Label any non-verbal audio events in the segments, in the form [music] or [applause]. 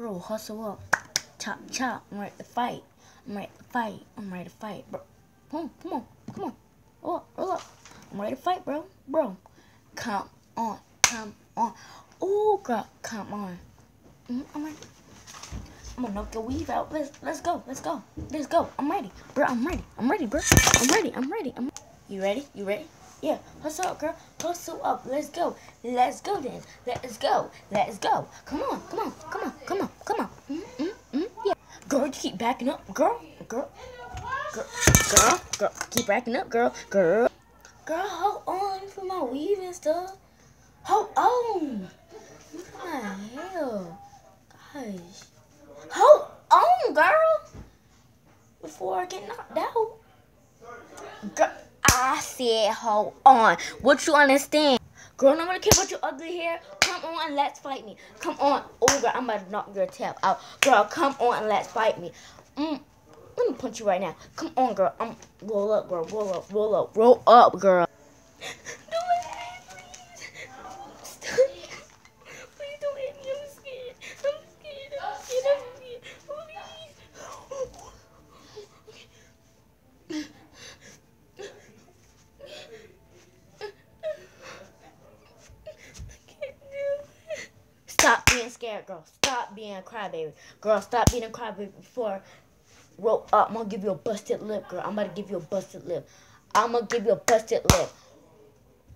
Bro, hustle up. Chop, chop. I'm ready to fight. I'm ready to fight. I'm ready to fight, bro. Come on, come on, come on. Roll up, roll up. I'm ready to fight, bro. Bro, come on, come on. Oh, girl, come on. Mm, I'm ready. I'm gonna knock your weave out. Let's let's go. Let's go. Let's go. I'm ready, bro. I'm ready. I'm ready, bro. I'm ready. I'm ready. I'm. You ready? You ready? Yeah. Hustle up, girl. Hustle up. Let's go. Let's go then. Let's go. Let's go. Come on. Come on. Come on. Come on. Come on. Mm, mm, mm. Yeah. Girl, you keep backing up, girl. Girl. Girl. Girl. Girl. Keep backing up, girl. Girl. Girl, hold on for my weave and stuff. Hold on. What the hell? Gosh. Hold on, girl. Before I get knocked out. Girl, I said hold on. What you understand? Girl, I'm gonna care about your ugly hair. Come on, let's fight me. Come on. Oh, girl, I'm to knock your tail out. Girl, come on let's fight me. Mm, let me punch you right now. Come on, girl. I'm roll up, girl. Roll up, roll up, roll up, girl. [laughs] scared, girl. Stop being a crybaby. Girl, stop being a crybaby before roll up. I'm gonna give you a busted lip, girl. I'm gonna give you a busted lip. I'm gonna give you a busted lip.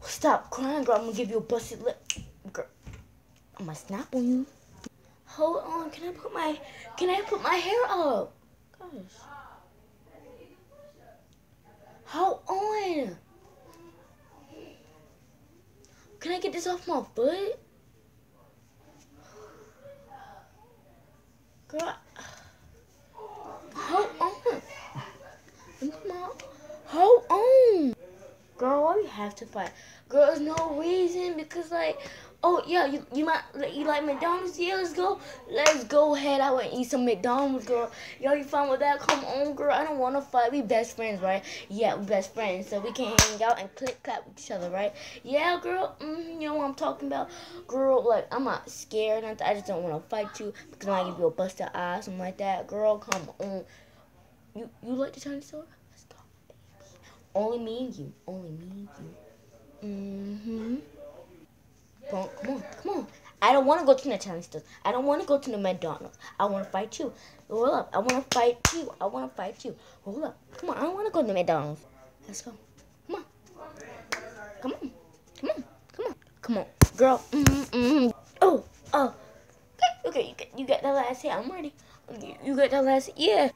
Stop crying, girl. I'm gonna give you a busted lip. Girl. I'm gonna snap on you. Hold on. Can I put my can I put my hair up? Gosh. Hold on. Can I get this off my foot? Hold on. On. Girl, why we have to fight? Girl, there's no reason because like, oh yeah, you you might you like McDonald's? Yeah, let's go. Let's go head out and eat some McDonald's, girl. Yo, you fine with that? Come on, girl. I don't want to fight. We best friends, right? Yeah, we best friends, so we can hang out and click clap with each other, right? Yeah, girl. Mm, you know what I'm talking about, girl. Like I'm not scared. I just don't want to fight you because I give you a busted eye, or something like that. Girl, come on. You you like the? Let's go, baby. Only me and you. Only me and you. Mm-hmm. Come on, come on, come on. I don't want to go to the Chinese stores. I don't want to go to the McDonald's. I want to fight you. Hold up. I want to fight you. I want to fight you. Hold up. Come on. I don't want to go to the McDonald's. Let's go. Come on. Come on. Come on. Come on. Come on. Girl. Mm-hmm. mm-hmm. Oh. Oh. Okay. Okay. You get, you get the last hit. I'm ready. You, get the last hit. Yeah.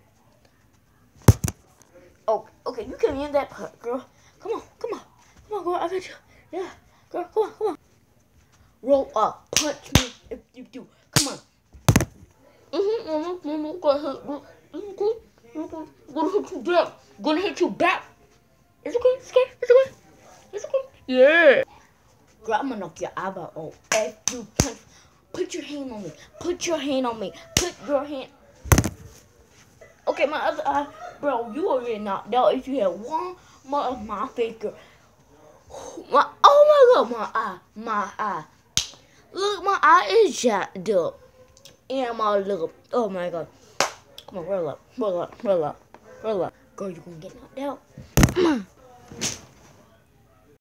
Oh. Okay. You can end that part, girl. Come on. Come on. Come on, girl. I got you. Yeah. Girl, come on. Roll up. Punch me if you do. Come on. Mm-hmm. Gonna hit you back. Gonna hit you back. It's okay. It's okay. It's okay. It's okay. Yeah. Girl, I'm gonna knock your eyeball off. If you punch, put your hand on me. Put your hand on me. Put your hand. Okay, my other eye. Bro, you already knocked out if you had one more of my girl. My, oh my god, my eye, my eye. Look, my eye is jacked up. And my lip. Oh my god. Come on, roll up, roll up, roll up, roll up. Girl, you're gonna get knocked out. [clears throat]